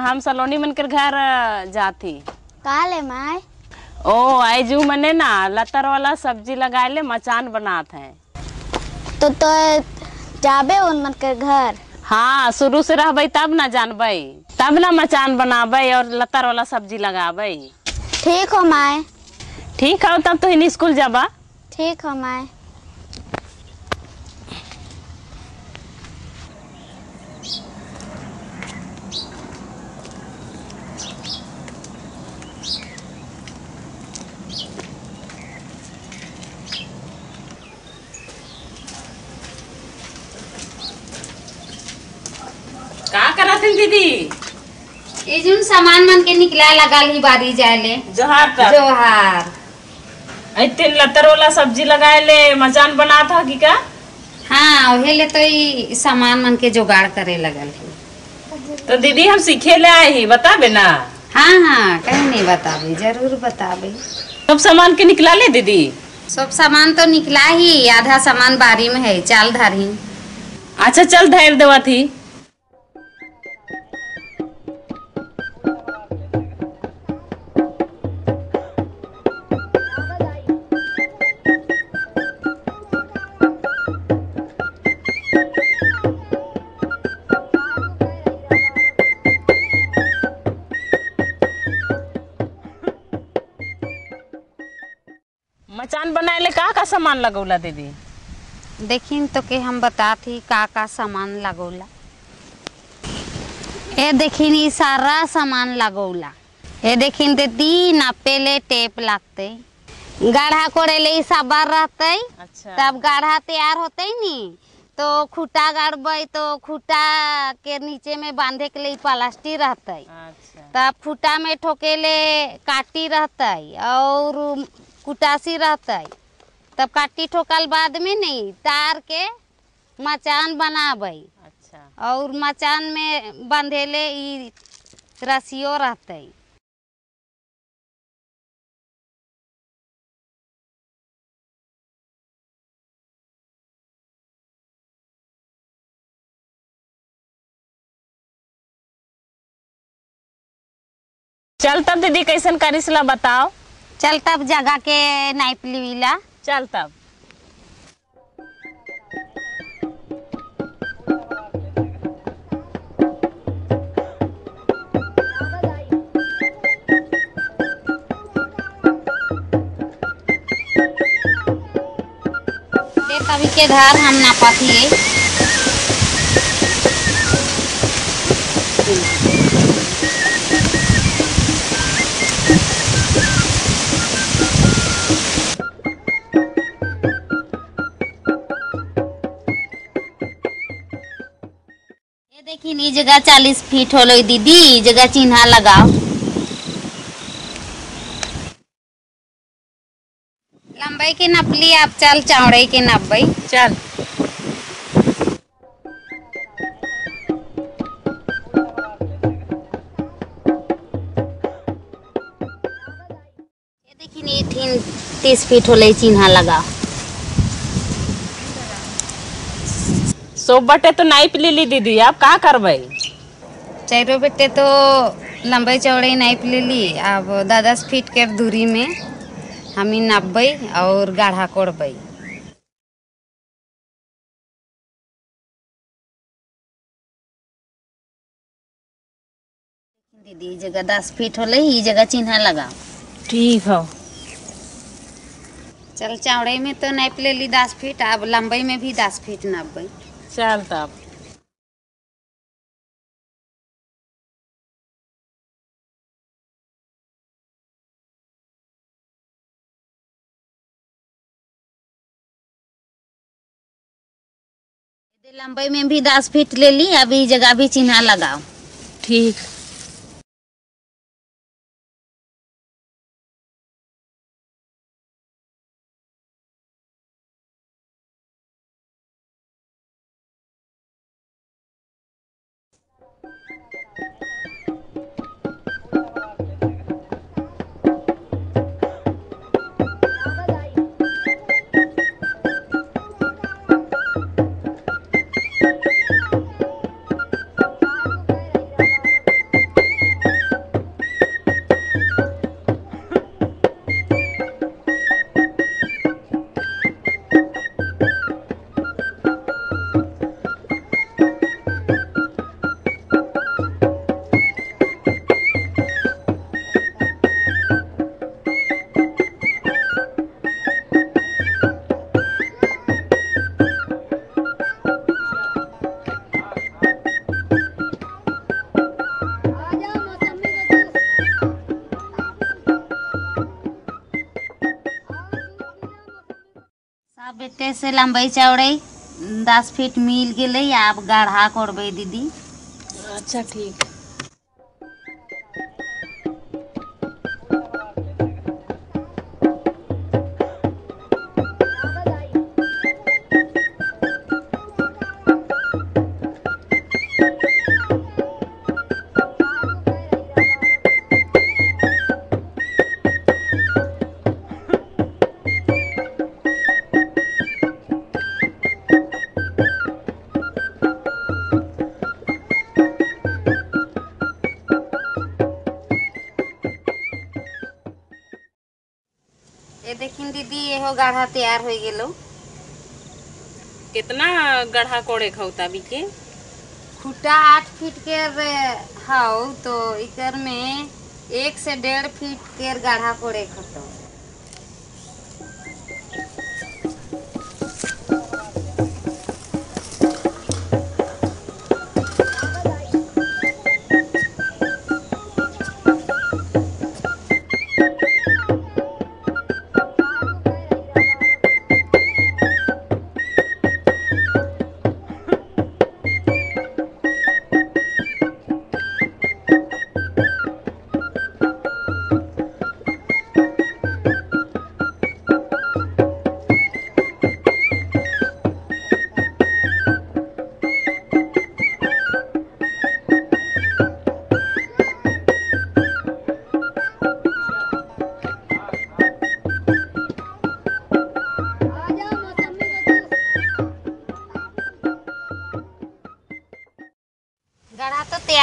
हम सलोनी मन के घर जाती। कहा ले माय। ओ आइजू मने ना लतर वाला सब्ज़ी लगाए ले मचान बनात है। तो तो जाबे उन मन के घर? हाँ शुरू से रहबै तब ना जानबै। तब ना मचान बनाबै और लतर वाला सब्ज़ी लगाबै। ठीक हो माय। ठीक है तब तो इन स्कूल जाबा। ठीक हो माय का करत है दीदी ये जोन सामान मन के निकला लगा ही बारी जाले जोहार तक? जोहार ऐते लतर वाला सब्ज़ी लगाए ले मचान बना था की का? हाँ ओहे ले तो ई सामान मन के जुगाड़ करे लगल है। तो दीदी हम सीखे ले आए ही बताबे ना। हाँ हाँ कहीं नहीं बताबे ज़रूर बताबे। सब सामान के निकला ले दीदी? सब सामान तो निकला ही आधा सामान बारी में है चाल धारी। अच्छा चल धैर्य देवा थी सामान लगौला दीदी? देखिन तो के हम बताती का का सामान लगौला। ए देखिन ई सारा सामान लगौला। ए देखिन दीदी नापे ले टेप लगते। गाढ़ा कोड़े ले साबर रहते अच्छा। तब गाढ़ा तैयार होते नी। तो खूटा गाड़बै तो खूटा के नीचे में बांधे के लिए प्लास्टिक रहते। अच्छा। तब खूटा में ठोकेले काटी रहते और कुटासी रहते। तब काटी ठोकल बाद में नहीं तार के मचान बनाबै अच्छा। और मचान में बंधेले ई रसियो रहते चल तब दीदी कैसन करिसला बताओ। चल तब जगह के नाइप लीला चल तब। कभी के धार हम नापथिए ये जगह चालीस फीट होलो दीदी जगह चिन्हा लगाओ। लंबाई के नपली आप चल चौड़ाई के नब्बे। चल। तीस फीट होले चिन्हा लगाओ। सो बटे तो नाइप ले ली दीदी आप का करबै चारों बेटे तो लंबाई चौड़ाई नाप ले ली अब दस दस फीट के दूरी में हम ही नापबै और गाढ़ा कोड़बै दीदी जगह दस फीट होले ई जगह चिन्हा लगाओ। ठीक हो। चल चौड़ाई में तो नाप ले ली दस फीट अब लंबाई में भी दस फीट नापबै चल तब। लंबाई में भी दस फीट ले ली अभी जगह भी चिन्ह लगाओ। ठीक। से लंबाई चौड़ाई दस फीट मिल गए आब गढ़ा करबे दीदी। अच्छा ठीक। तैयार हो गए कितना गढ़ा कोड़े खौता बिके? खुटा आठ फीट के हाउ तो इकर में एक से डेढ़ फीट के गढ़ा कोड़े खतो।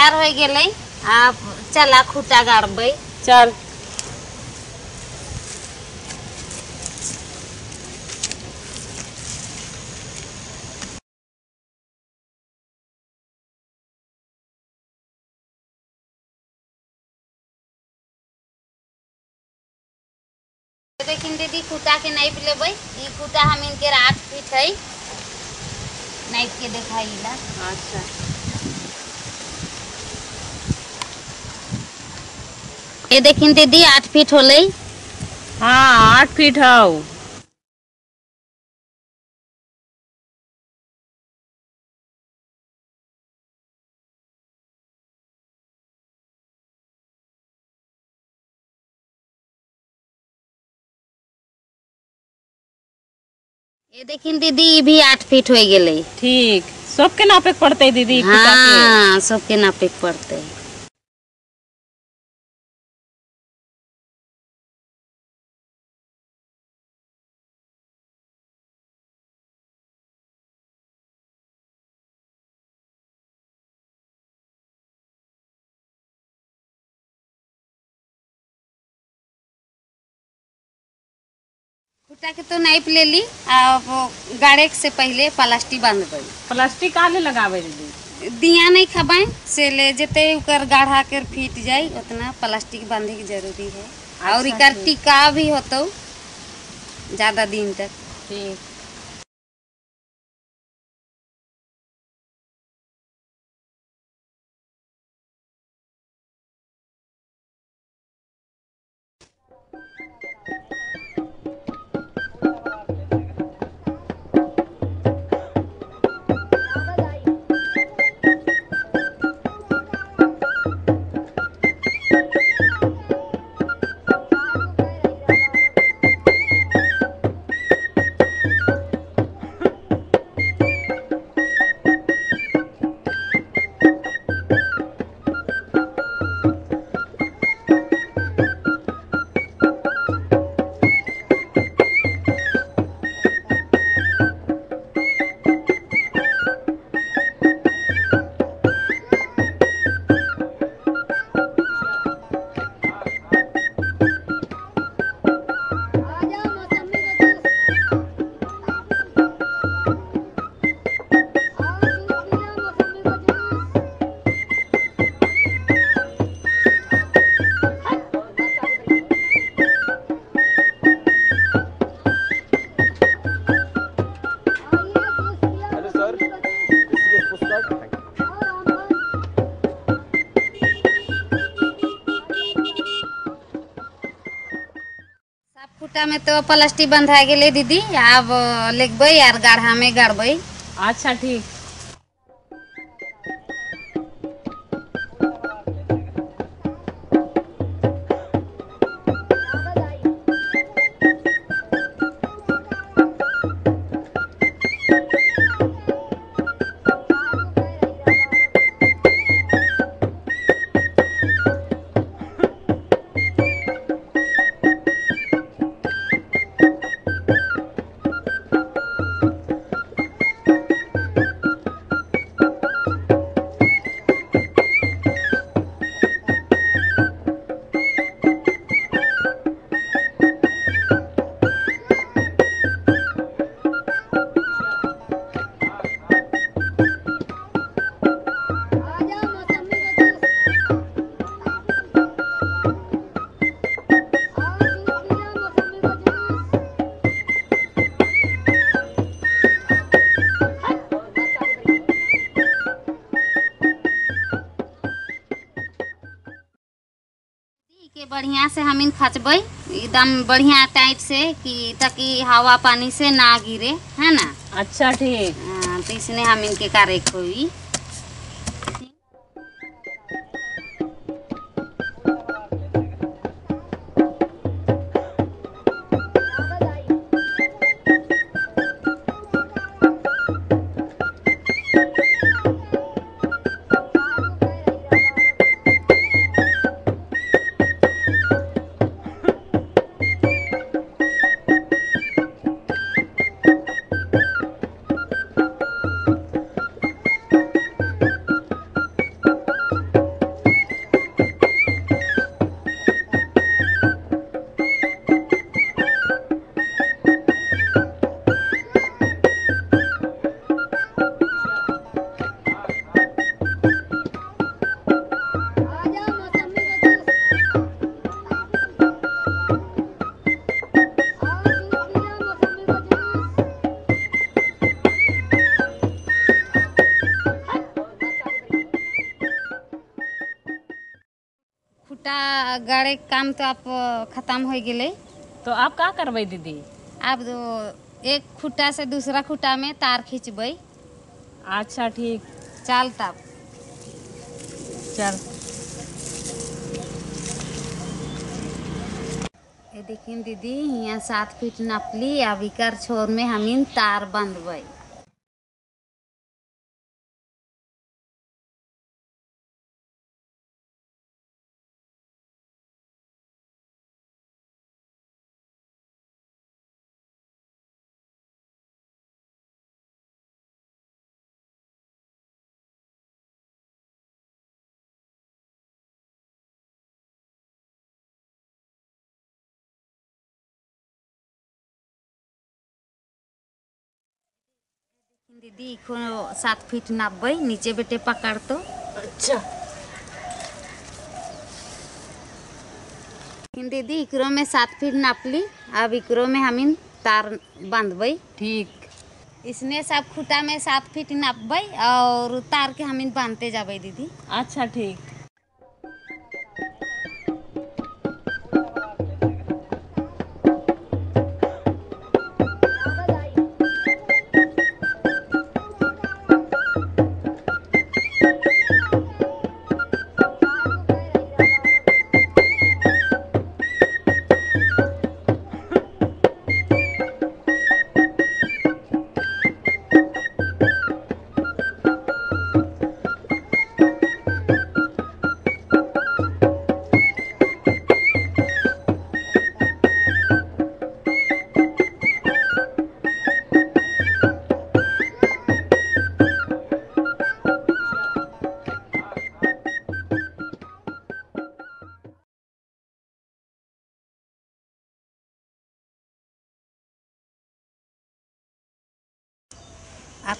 तैयार हो गेलै। आब चला खुटा गाड़बै। चल। देखिन दीदी खुटा के नाप लेबै। ई खुटा हम इनके आठ फीट है। नाप के देखाइला अच्छा। ये देखिन दीदी आठ फीट होलै। हाँ आठ फीट हौ ये देखिन दीदी भी आठ फीट हो गेलै। ठीक। सबके नापे पड़ते दीदी हाँ सबके नापे पड़तै। खुटा के तो नाप लेली अब गाड़े से पहले प्लास्टिक बाँध दे प्लास्टिक काले लगावे दीदी दिया नहीं खबाए से ले जते उकर गाढ़ा कर फीट जाए उतना प्लास्टिक बांधे की ज़रूरी है। और अच्छा, इकर टिका भी होतो ज़्यादा दिन तक। ठीक। में तो प्लास्टिक बंधा गेले दीदी। अब लेगबै यार गाढ़ा में गाड़ब अच्छा ठीक। बढ़िया से एकदम बढ़िया टाइप से कि ताकि हवा पानी से ना गिरे है ना? अच्छा ठीक। हाँ, तो इसने हम इनके कार्य खोई। गाड़े काम तो आप खत्म हो गेले। तो आप का करबै दीदी? अब तो एक खुटा से दूसरा खुटा में तार खींचबै। अच्छा ठीक। चल तब। चल। ये देखिन दीदी यहाँ सात फीट नापली अब इकर छोर में हमीन तार बंधबै। दीदी को सात फीट नापबै नीचे बेटे पकड़ तो अच्छा दीदी इकरो में सात फीट नापली अब इकरो में हमीन तार बांधबै। ठीक। इसने सब खूटा में सात फीट नापबै और तार के हमीन बांधते जाबै दीदी। अच्छा ठीक।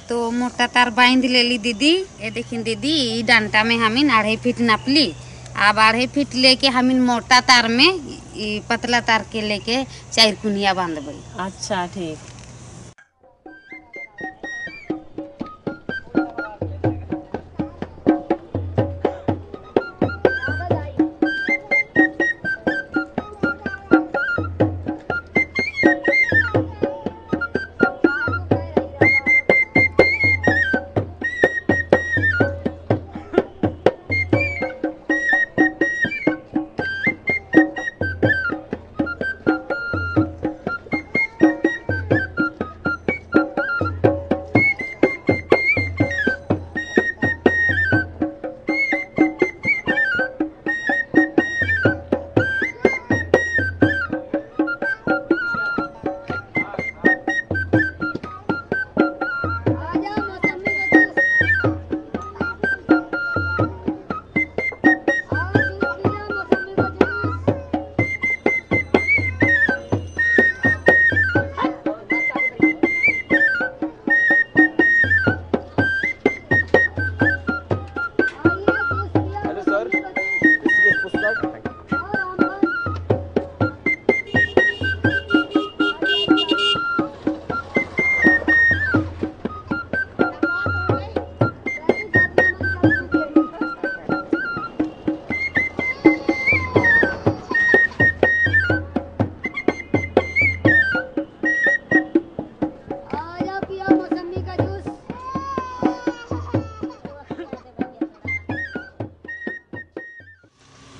तो मोटा तार बाँध ले ली दीदी। ये देखिन दीदी डंटा में हमीन अढ़ाई फीट नापली। अब अढ़ाई फीट लेके हमीन मोटा तार में पतला तार के लेके चार कुनिया बाँध अच्छा ठीक।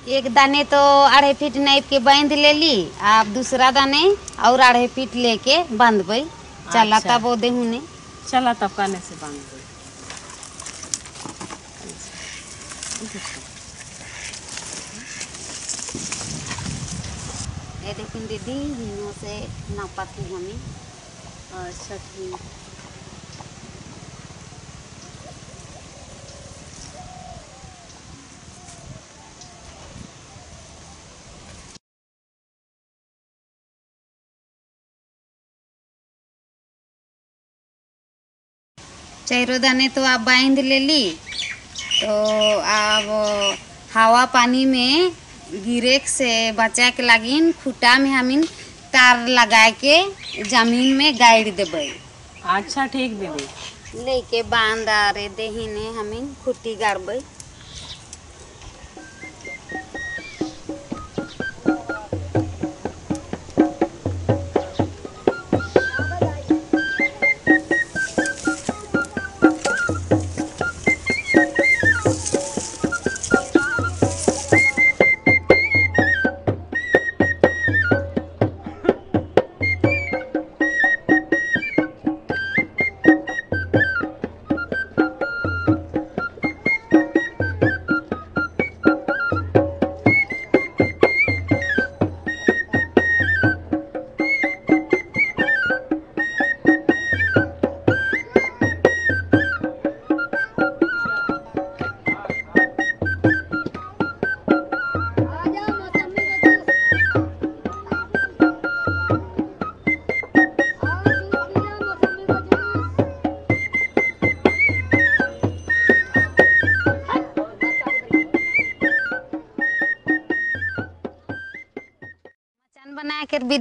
एक दाने तो अढ़ाई फीट नाप के बाँध लेली अब दूसरा दाने और अढ़ाई फीट लेके बांधबै चला अच्छा। तब ओदे हुने चला तब कहने से बाँध ये देखिन दीदी हिनो से नापा थी हमें। अच्छा ठीक। चारों दाने तो आप बाँध ले ली तो अब हवा पानी में गिरे से बचा के लागिन खूटा में हम तार लगा के ज़मीन में गाड़ देब अच्छा ठीक दीदी। लेके बाँध आ रहे दही ने हम खुट्टी गाड़बै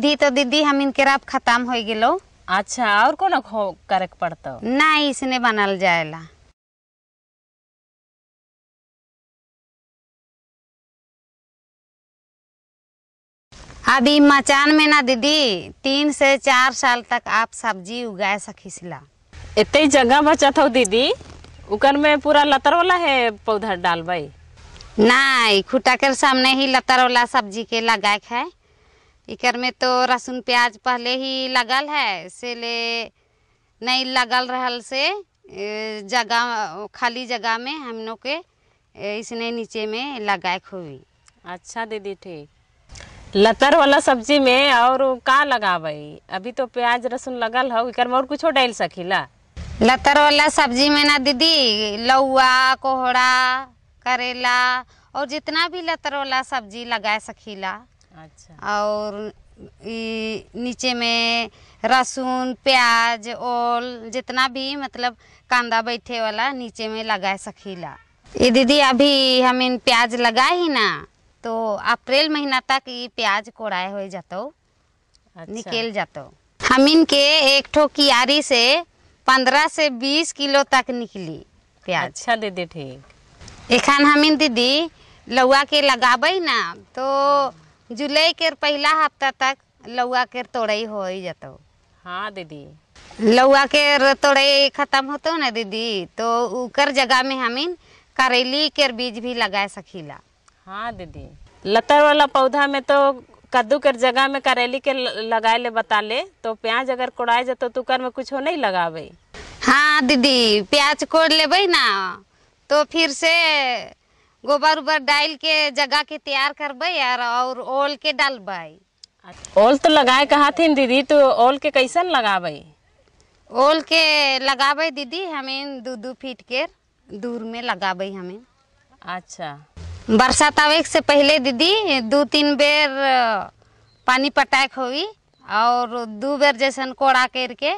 के विधि तो दीदी हम इनके अब खत्म हो गेलो। अच्छा और कोनो खो करे के पड़तो? ना इसने बनल जाएला अभी मचान में ना दीदी तीन से चार साल तक आप सब्ज़ी उगा सकीला इतने जगह बचत हो दीदी। उकर में पूरा लतर वाला है पौधा डालबै नहीं खुटा के सामने ही लतर वाला सब्ज़ी के लगाए है। इकर में तो लहसुन प्याज पहले ही लगल है से ले नहीं लगल रहल से जगह खाली जगह में हम लोग के इसने नीचे में लगाए हुई अच्छा दीदी ठीक। लतर वाला सब्ज़ी में और का लगाबै? अभी तो प्याज लहसुन लगल हो इकर में और कुछो डाल सकीला लतर वाला सब्ज़ी में ना दीदी लौआ कोहड़ा करेला और जितना भी लतर वाला सब्ज़ी लगा सकीला अच्छा। और नीचे में लहसुन प्याज ओल जितना भी मतलब कांदा बैठे वाला नीचे में लगा सकीला। ये दीदी अभी हम इन प्याज लगाए ही ना तो अप्रैल महीना तक ये प्याज कोड़ाए हो जातो अच्छा। निकल जातो। हम इनके एक ठो कियारी से पंद्रह से बीस किलो तक निकली प्याज। अच्छा दीदी ठीक। एखन हमिन दीदी लौआ के लगाबै ना तो जुलाई के पहला हफ़्ता तक लौआ के तोड़ई हो ही जतो। हाँ दीदी। लौआ के तोड़ई खत्म होतो ना दीदी? तो उकर जगह में हमिन करेली के बीज भी लगा सकीला। हाँ दीदी। लतर वाला पौधा में तो कद्दू के जगह में करेली के ल- लगाए ले बता ले। तो प्याज अगर कोड़ाए जतो तो कर में कुछो नहीं लगावे हाँ दीदी प्याज कोड़ लेबै ना तो फिर से गोबर उबर डाल के जगह के तैयार करबै और और ओल के डालबै। ओल तो लगाए कहा थी दीदी? तो ओल के कैसन लगावे ओल के लगाबै दीदी हमें दू दू फीट के दूर में लगाबै हमें। अच्छा। बरसात आवे से पहले दीदी दू तीन बेर पानी पटाए होई और दू बेर जैसन कोड़ा करके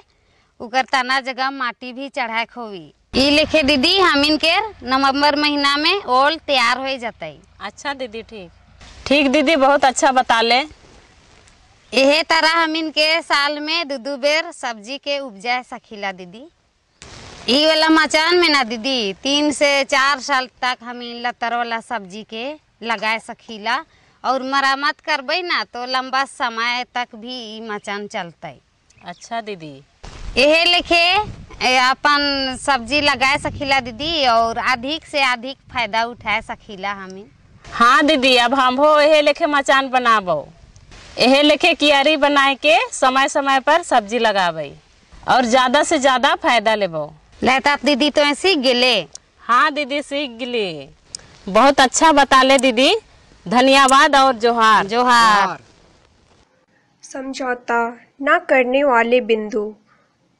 उकर तना जगह माटी भी चढ़ाए होई। ई लेखे दीदी हमिन के नवंबर महीना में ओल तैयार हो जतई। अच्छा दीदी ठीक। ठीक दीदी बहुत अच्छा बता ले। यहे तरह हमिन के साल में दू दू बेर सब्ज़ी के उपजा सकीला दीदी। ई वाला मचान में ना दीदी तीन से चार साल तक हम इ लतर वाला सब्ज़ी के लगाए सकीला और मरम्मत करबै ना तो लंबा समय तक भी ई मचान चलतै अच्छा दीदी। यहे लेखे अपन सब्ज़ी लगाए सकीला दीदी और अधिक से अधिक फ़ायदा उठाए सकीला हमें। हाँ दीदी अब हम हो एहे लेखे मचान बनाबो। एहे लेखे कियारी बनाए के समय समय पर सब्ज़ी लगाबई और ज़्यादा से ज़्यादा फ़ायदा लेबो। लहतात दीदी तो सीख गिले। हाँ दीदी सीख गली। बहुत अच्छा बता ले दीदी। धन्यवाद और जोहार। जोहार। समझौता न करने वाले बिंदु।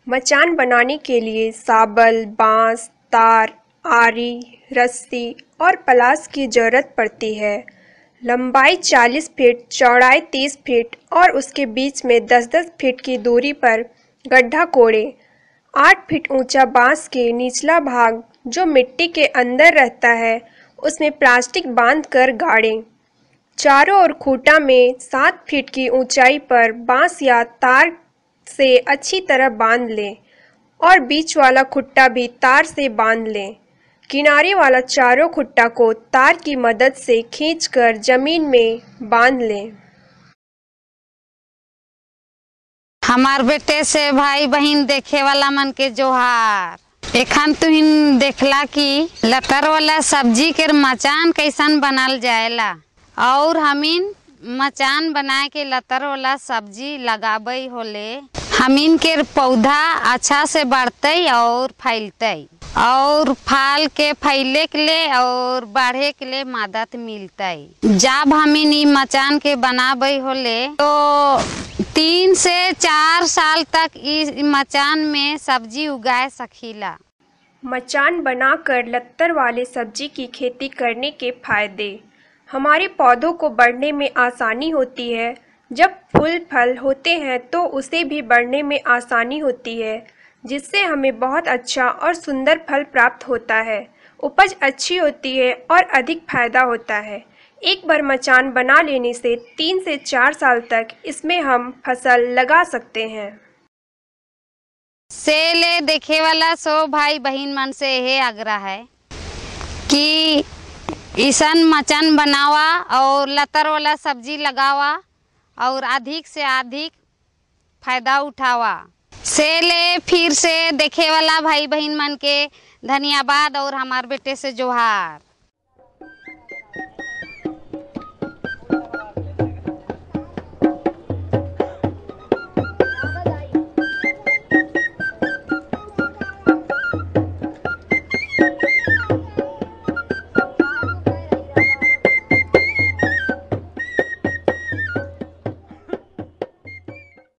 मचान बनाने के लिए साबल, बाँस, तार, आरी, रस्सी और पलास की ज़रूरत पड़ती है। लंबाई 40 फीट, चौड़ाई 30 फीट और उसके बीच में 10-10 फीट की दूरी पर गड्ढा कोड़े। 8 फीट ऊँचा बाँस के निचला भाग, जो मिट्टी के अंदर रहता है, उसमें प्लास्टिक बाँध कर गाड़ें। चारों ओर खूटा में सात फीट की ऊंचाई पर बाँस या तार से अच्छी तरह बाँध लें और बीच वाला खुट्टा भी तार से बाँध लें। किनारे वाला चारों खुट्टा को तार की मदद से खींचकर ज़मीन में बाँध लें। हमार बेटे से भाई बहन देखे वाला मन के जोहार। एखन तुहिन देखला कि लतर वाला सब्ज़ी के मचान कैसन बनाल जाएला। और हमीन मचान बनाए के लतर वाला सब्ज़ी लगाबई होले। हमीन के पौधा अच्छा से बढ़ते और फैलते और फाल के फैले के लिए और बढ़े के लिए मदद मिलते जब हमीन मचान के बनाबई होले तो तीन से चार साल तक इस मचान में सब्ज़ी उगा सकीला। मचान बनाकर लत्तर वाले सब्ज़ी की खेती करने के फ़ायदे। हमारे पौधों को बढ़ने में आसानी होती है। जब फूल, फल होते हैं तो उसे भी बढ़ने में आसानी होती है, जिससे हमें बहुत अच्छा और सुंदर फल प्राप्त होता है। उपज अच्छी होती है और अधिक फ़ायदा होता है। एक बार मचान बना लेने से तीन से चार साल तक इसमें हम फ़सल लगा सकते हैं। से ले देखे वाला सो भाई बहन मन से यह आग्रह है कि ईसन मचान बनावा और लतर वाला सब्ज़ी लगावा और अधिक से अधिक फ़ायदा उठावा। से ले फिर से देखे वाला भाई बहन मन के धन्यवाद और हमारे बेटे से जोहार।